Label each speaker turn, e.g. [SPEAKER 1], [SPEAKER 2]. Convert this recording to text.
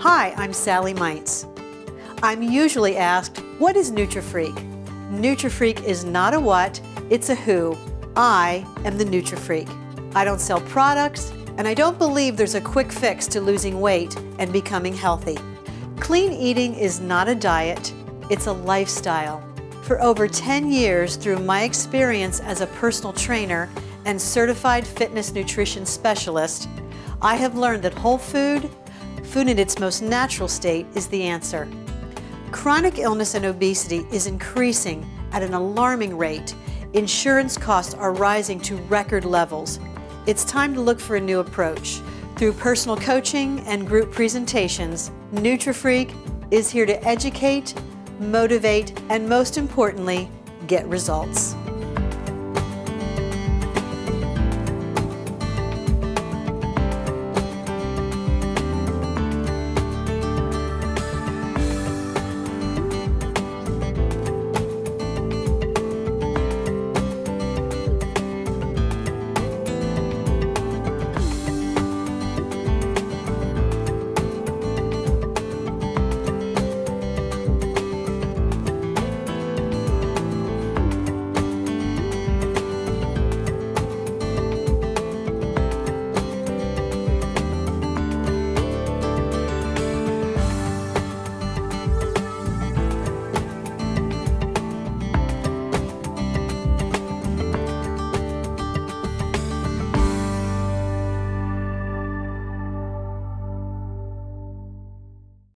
[SPEAKER 1] Hi, I'm Sally Meints. I'm usually asked, what is Nutrifreak? Nutrifreak is not a what, it's a who. I am the Nutrifreak. I don't sell products, and I don't believe there's a quick fix to losing weight and becoming healthy. Clean eating is not a diet, it's a lifestyle. For over 10 years, through my experience as a personal trainer and certified fitness nutrition specialist, I have learned that whole food, food in its most natural state, is the answer. Chronic illness and obesity is increasing at an alarming rate. Insurance costs are rising to record levels. It's time to look for a new approach. Through personal coaching and group presentations, Nutrifreak is here to educate, motivate, and most importantly, get results.